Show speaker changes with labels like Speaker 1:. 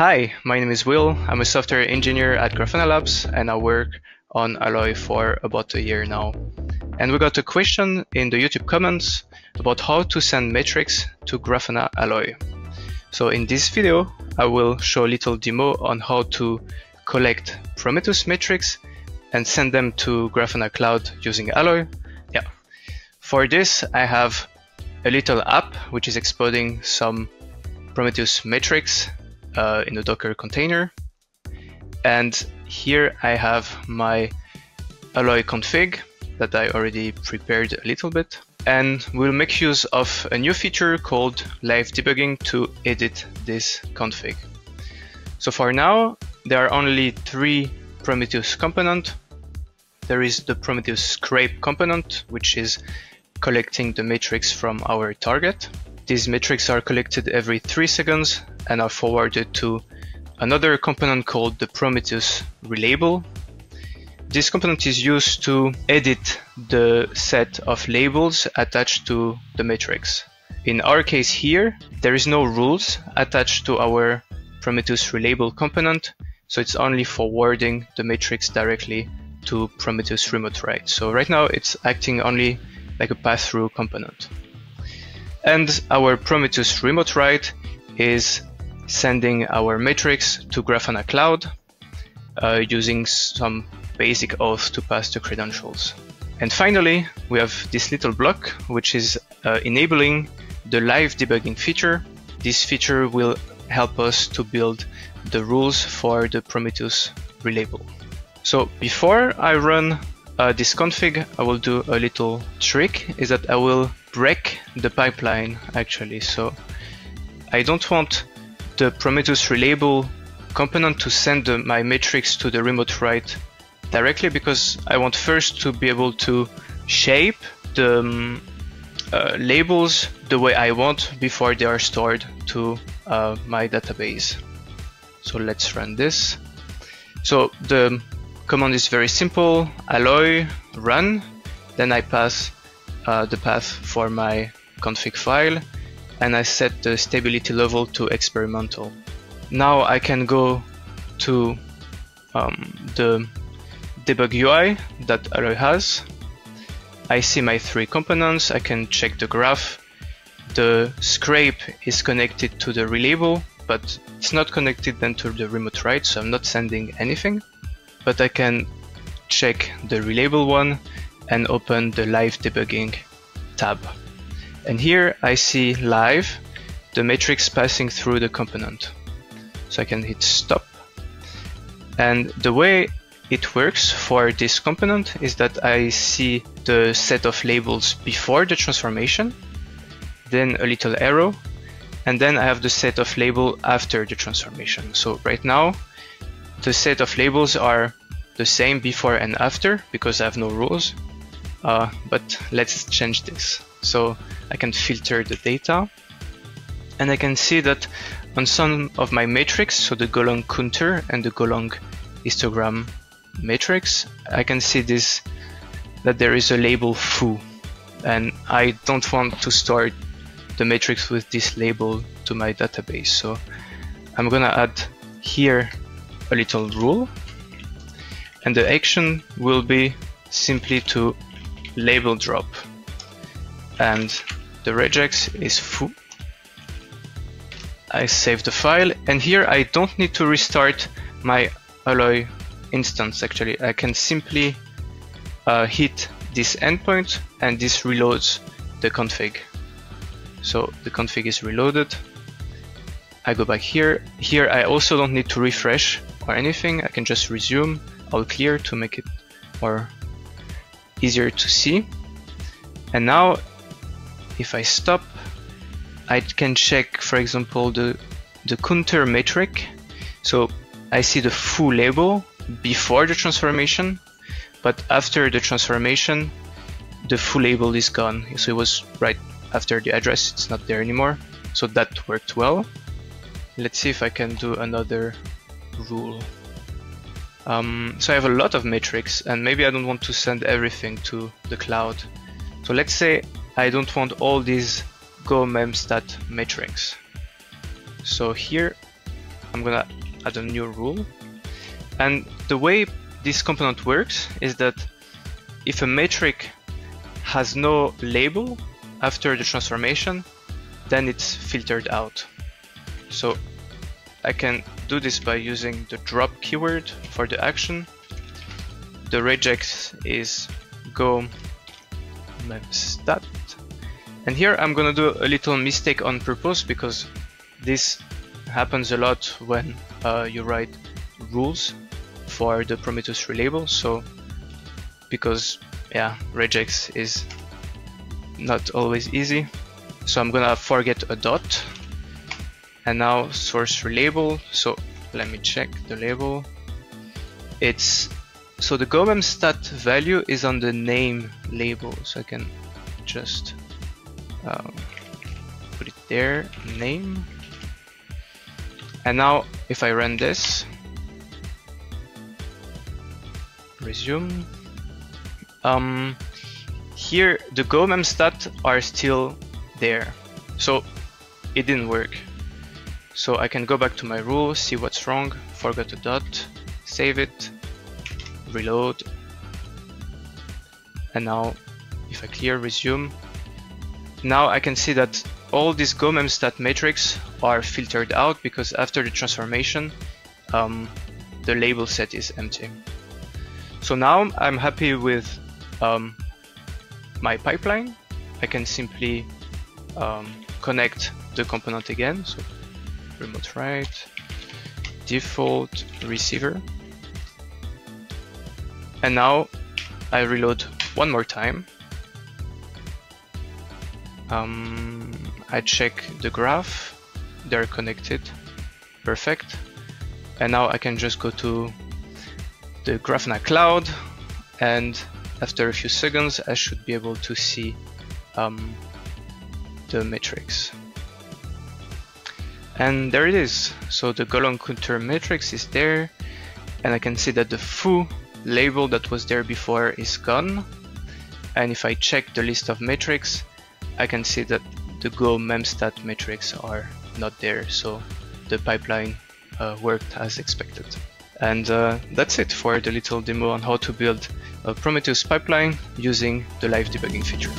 Speaker 1: Hi, my name is Will. I'm a software engineer at Grafana Labs and I work on Alloy for about a year now. And we got a question in the YouTube comments about how to send metrics to Grafana Alloy. So in this video, I will show a little demo on how to collect Prometheus metrics and send them to Grafana Cloud using Alloy. Yeah. For this, I have a little app which is exporting some Prometheus metrics uh, in a Docker container. And here I have my Alloy config that I already prepared a little bit. And we'll make use of a new feature called live debugging to edit this config. So for now, there are only three Prometheus component. There is the Prometheus scrape component, which is collecting the metrics from our target. These metrics are collected every three seconds and are forwarded to another component called the Prometheus relabel. This component is used to edit the set of labels attached to the metrics. In our case here, there is no rules attached to our Prometheus relabel component, so it's only forwarding the metrics directly to Prometheus remote write. So right now it's acting only like a pass-through component. And our Prometheus remote write is sending our metrics to Grafana Cloud uh, using some basic auth to pass the credentials. And finally, we have this little block, which is uh, enabling the live debugging feature. This feature will help us to build the rules for the Prometheus relabel. So before I run uh, this config, I will do a little trick, is that I will break the pipeline actually. So I don't want the Prometheus relabel component to send the, my metrics to the remote write directly because I want first to be able to shape the um, uh, labels the way I want before they are stored to uh, my database. So let's run this. So the command is very simple, alloy run, then I pass uh, the path for my config file and I set the stability level to experimental. Now I can go to um, the debug UI that Alloy has. I see my three components, I can check the graph. The scrape is connected to the relabel, but it's not connected then to the remote write, so I'm not sending anything but I can check the relabel one and open the live debugging tab. And here I see live the matrix passing through the component. So I can hit stop. And the way it works for this component is that I see the set of labels before the transformation, then a little arrow, and then I have the set of label after the transformation. So right now the set of labels are the same before and after because I have no rules. Uh, but let's change this. So I can filter the data. And I can see that on some of my matrix, so the Golang counter and the Golang histogram matrix, I can see this that there is a label foo. And I don't want to store the matrix with this label to my database. So I'm gonna add here a little rule. And the action will be simply to label drop and the regex is foo I save the file and here I don't need to restart my alloy instance actually I can simply uh, hit this endpoint and this reloads the config so the config is reloaded I go back here here I also don't need to refresh or anything. I can just resume all clear to make it more easier to see. And now if I stop, I can check, for example, the, the counter metric. So I see the foo label before the transformation, but after the transformation, the foo label is gone. So it was right after the address, it's not there anymore. So that worked well. Let's see if I can do another rule. Um, so I have a lot of metrics and maybe I don't want to send everything to the cloud. So let's say I don't want all these go memstat metrics. So here I'm gonna add a new rule. And the way this component works is that if a metric has no label after the transformation, then it's filtered out. So I can do this by using the drop keyword for the action. The regex is go memstat. And here I'm gonna do a little mistake on purpose because this happens a lot when uh, you write rules for the Prometheus relabel. So because yeah, regex is not always easy. So I'm gonna forget a dot and now source relabel. So let me check the label. It's so the GoMemStat value is on the name label. So I can just um, put it there, name. And now if I run this, resume, um, here the go GoMemStat are still there. So it didn't work. So I can go back to my rule, see what's wrong, forgot a dot, save it, reload, and now if I clear resume, now I can see that all these GoMemStat metrics are filtered out because after the transformation um, the label set is empty. So now I'm happy with um, my pipeline. I can simply um, connect the component again. So remote write, default receiver. And now I reload one more time. Um, I check the graph, they're connected, perfect. And now I can just go to the Grafana cloud and after a few seconds I should be able to see um, the metrics. And there it is. So the Golang counter matrix is there and I can see that the foo label that was there before is gone. And if I check the list of metrics, I can see that the Go memstat metrics are not there. So the pipeline uh, worked as expected. And uh, that's it for the little demo on how to build a Prometheus pipeline using the live debugging feature.